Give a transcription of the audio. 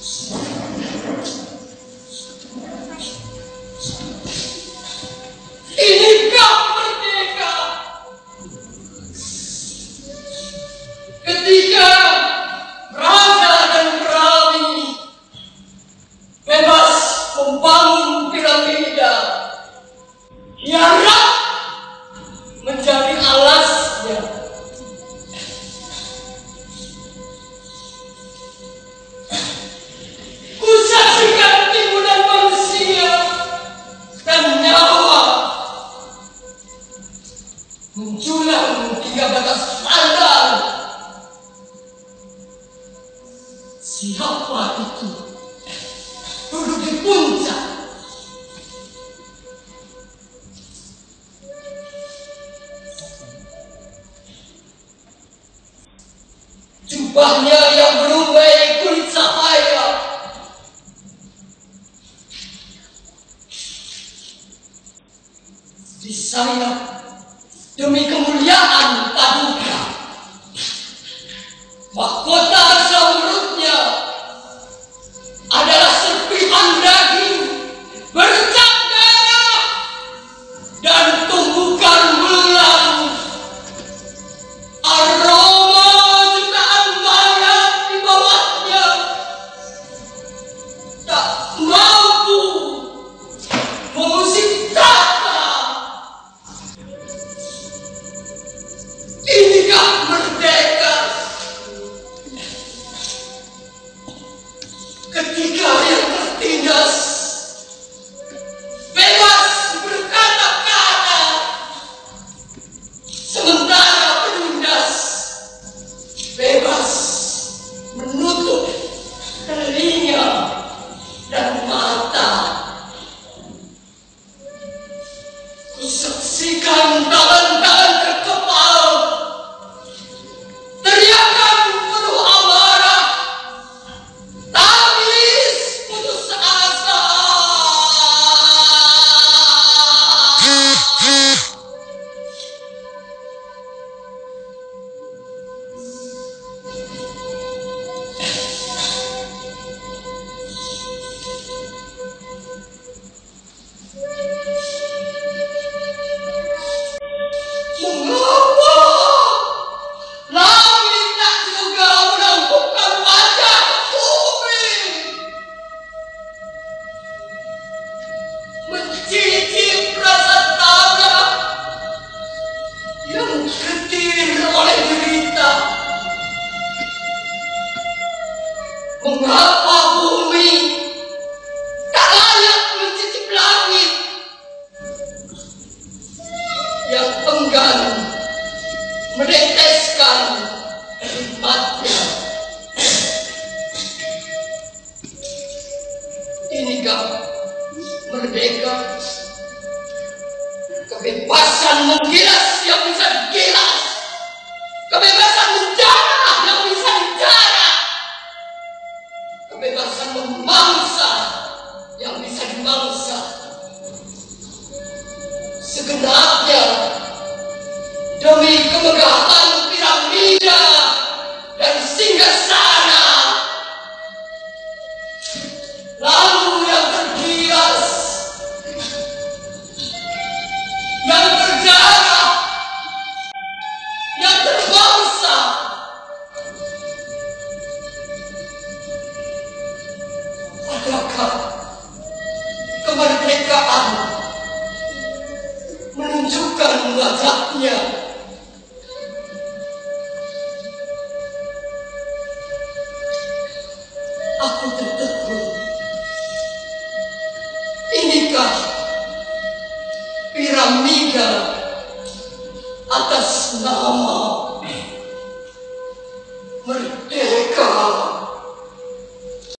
Jesus. Siapa itu? Duduk di puncak. Jubahnya yang berubah ikut ayam. Di sayap demi kemuliaan paduka mahkota seluruhnya 我小心看到。mengapa bumi tak layak mencicip langit? Yang enggan meneteskan nikmatnya inikah merdeka. Kebebasan menggilas туда aku tertegun. Inikah piramida atas nama merdeka?